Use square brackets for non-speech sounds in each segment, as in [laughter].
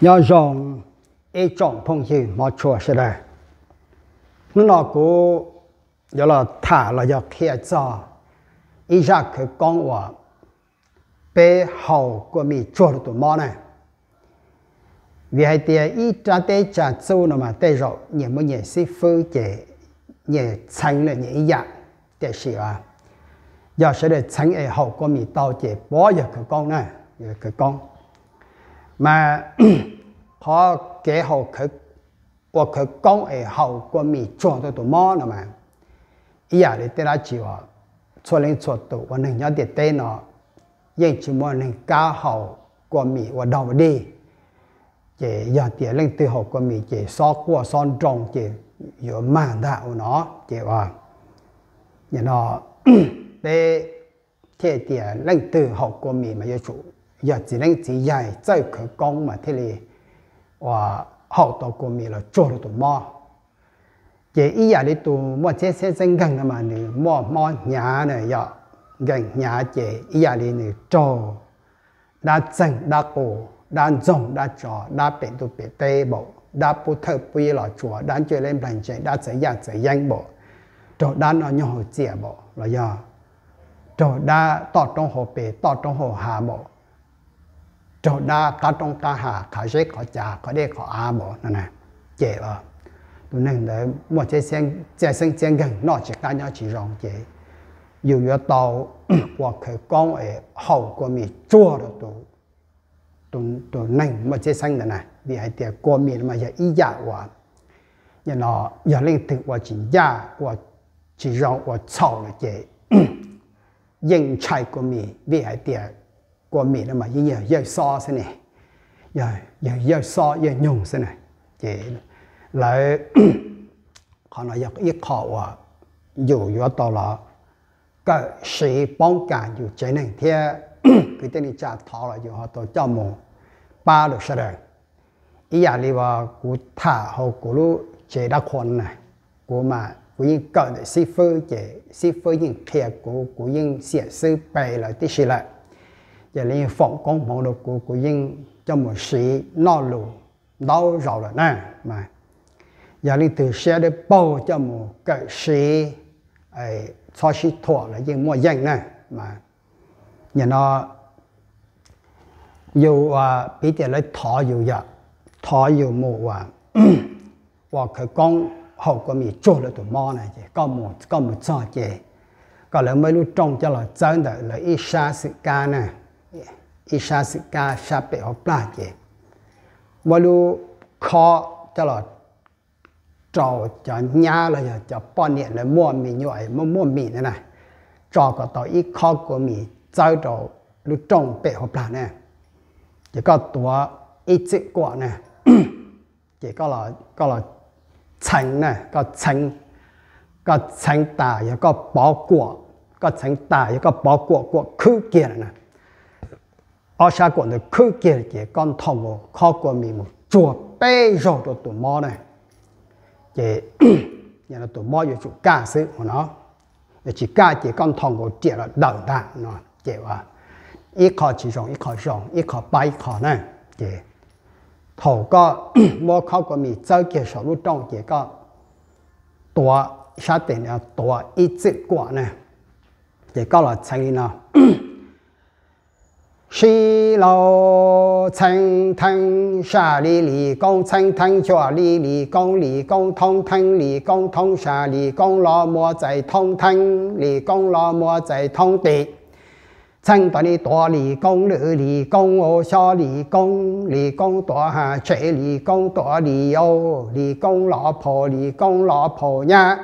nhớ dòng ý trọng phong gì mà chùa sẽ đây nó nó cũng giờ là thả là giờ kia cho. Ý ra cái con hòa bé hậu của mình chùa được tụi mò này. Vì hai tia ý ra tế trả châu nó mà tế rồi nhẹ mấy nhẹ sĩ phư chế nhẹ thành là nhẹ ý dạng để xí à. Giờ sẽ để thành ấy hậu của mình tao chế bó giờ cái con này giờ cái con mà [clears throat] họ kể hậu khứ và khứ công ở hậu của mình cho tôi tụ mò nó mà. Ý à để tên là chỉ họ cho nên cho tôi và nên nhớ để tên nó. Nhưng chỉ muốn nên cao hậu của mình và đầu đi. Chỉ giờ tiền lên từ hậu của mình chỉ so qua son trồng, chỉ giữa mảng đạo nó, chỉ và nhà nó để thế thì lên từ hậu của mình mà yêu chủ. 做，有只能只系即系佢讲嘛，睇你话。好多国民了做了多么，这一样的多么这些真正的嘛呢，么么伢呢要跟伢这一样的呢做，那正那过，那种那做，那变都变对不，那不特不了做，那就连本身那怎样怎样不，做那那nhau接不了呀，做那到中后边到中后下不。 cho đa cá trong cá hà cá rế cá chả cá đê cá á bò nè nè. Chế ở tụi nên để một chế sen chế sen chế gần nó chỉ cá nhau chỉ rong chế dù yếu tàu hoặc cái công ấy hậu của mình chua được tụi tụi tụi nên một chế sen nè nè. Vì hai tiệt của mình mà giờ ý giả dạ quá. Nhà nó, giờ lên thực của chỉ giả của chỉ rong của sầu là chế [clears throat] dân chạy của mình vì hai tiệt của mình là mà giờ giờ so thế này giờ giờ giờ so, giờ nhung thế này chị, lại [coughs] họ nói giờ ít khó à dù yếu to là cái sự bóng cả dù chế năng thế [coughs] cái tên trả thọ là dù họ tổ cho mù ba được sao rồi ý là đi vào cụ thả hồ cụ lũ chế đã khôn này cú mà cú yên cỡ để sĩ phu chế sĩ phu yên kia cú cú yên xỉa sư bày lại tí xí lại giờ liền phong công mong được của của dân cho một sĩ nó lù, đau rồi là nè. Mà giờ liền từ xe để bầu cho một cái sĩ, ấy cho sĩ thọ là dân mua dân nè. Mà nhà nó dù à bị tiền lấy thọ dù giờ thọ dù mù à [clears throat] và cái con hậu của là tụi mò này chứ có một có một cho chứ có lẽ mấy lúc trong cho là chân đó là ít xa sự ca này อิชาสิกาชาเปหอปลาเจวลูคอตลอดจอจะยาเลยจะป้อนเนี่ยเลยมั่วมีย่อยมั่วมั่วมีนะนะจอก็ต่ออีคอก็มีเจ้าจอลูจงเปหอปลาเนี่ยจะก็ตัวอีจิกว่าเนี่ยจะก็เราก็เราชังเนี่ยก็ชังก็ชังตาแล้วก็ปอกกัวก็ชังตาแล้วก็ปอกกัวกัวคือเกียรนะ ở xã quận được khứ kia chỉ con thòng bộ kho của mình một chùa bê rồi đó tụ mò này chỉ nhà nó tụ mò rồi chủ ca sự của nó chỉ ca chỉ con thòng bộ chỉ là đầu đạn nó chỉ là ít khó chỉ rộng ít khó rộng ít khó bay khó này chỉ thầu có mò kho của mình chơi kia sổ lúc trong chỉ có tòa sát tiền là tòa ít chữ quả này chỉ có là thành nào 西楼参汤夏利利公参汤秋利利公利公通通利公通啥利公老莫在通汤利公老莫在通地参北斗大利公路利公哦小利公利公多汉车利公多利有利公老婆利公老婆娘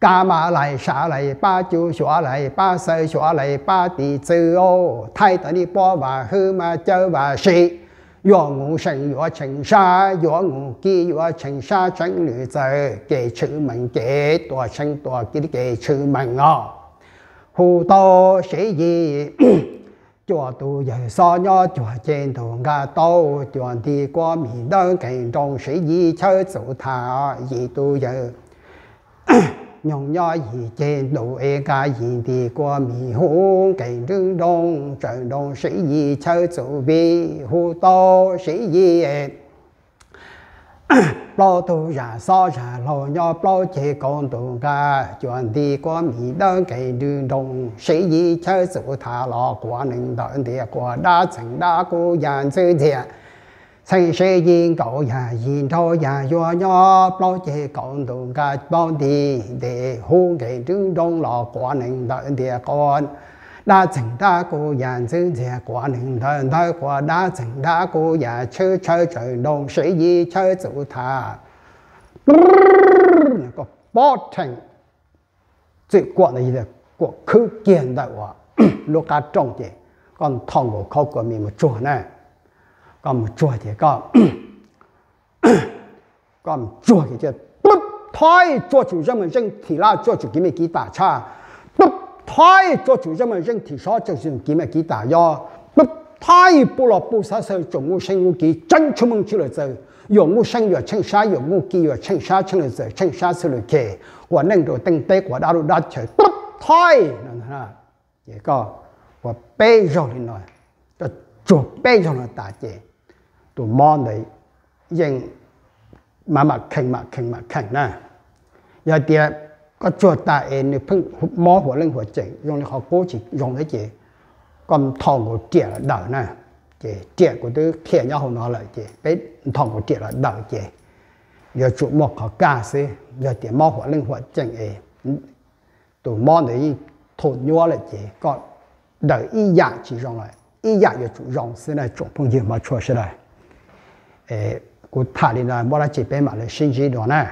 伽马来沙来巴就学来巴塞学来巴地子哦，太多的波瓦和嘛就瓦西，越我神越情沙，越我记越情沙真女仔，给出门给多情多给的给出门哦，好多写意。chùa tu giờ so nho chùa trên tu ngà tô chùa thì qua miền đông cảnh trong sĩ di chơi chủ thả gì tu giờ nhong nhỏ yi trên đồ e ca yi [coughs] đi qua mi hô cảnh trưng đông trời đông sĩ yi chơi chủ vi hô to sĩ yi bao tu ra so ra lo nhỏ bao chế con tu ca chuẩn đi qua mi đơn cảnh trưng đông sĩ yi chơi chủ thả lo qua nâng đơn địa qua đa thành đa cô yan sư thiệt xây xây yên cậu nhà yên thôi nhà do nhỏ bao chế con đồ gà bao đi để hôn kể trứng đông lọ quả nền đợi địa con. Đa chỉnh đa cô nhà chữ địa quả nền đợi đợi quả. Đa chỉnh đa cô nhà chơi chơi chơi đông sĩ gì chơi chủ thà. Có bao thành. Chữ quả này là quả cứ kiện đại quả lúc cả trong chế con thằng của khâu của mình một chỗ này có một chùa thì có có một chùa thì chứ bút thôi chùa chủ dân mình dân thì là chùa chủ kiếm mình kỹ tả cha bút thôi chùa chủ dân mình dân thì sao cho dân kiếm mình kỹ tả do bút thôi bù lọ bù sa sơ chủ ngu sinh ngu kỹ chân chú mừng chú lời giờ 有木生有青沙，有木基有青沙，青了者青沙是了嘅，我能够登得我打入打起，不太能哈，也个我背上来，就做背上来打结。 度摸你，應默默傾默傾默傾啦。有啲個做大誒，你พึ่摸火令火整，用你學高級用一隻咁燙個碟啦嗱啦，隻碟嗰啲片又好攞嚟嘅，俾燙個碟啦嗱嘅。有做摸學家先，有啲摸火令火整誒，度摸你土尿嚟嘅，個嚟一日就用嚟，一日就用先嚟做朋友冇錯是啦。诶，我塔里呢，我来这边嘛来升级了呢。